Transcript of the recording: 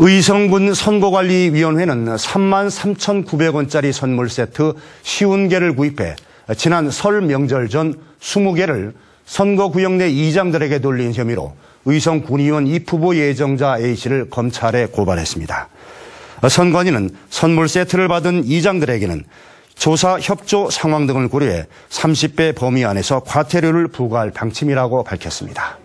의성군 선거관리위원회는 3만 3,900원짜리 선물 세트 쉬운 개를 구입해 지난 설 명절 전 20개를 선거구역 내 이장들에게 돌린 혐의로 의성 군의원 입후보 예정자 A씨를 검찰에 고발했습니다. 선관위는 선물 세트를 받은 이장들에게는 조사 협조 상황 등을 고려해 30배 범위 안에서 과태료를 부과할 방침이라고 밝혔습니다.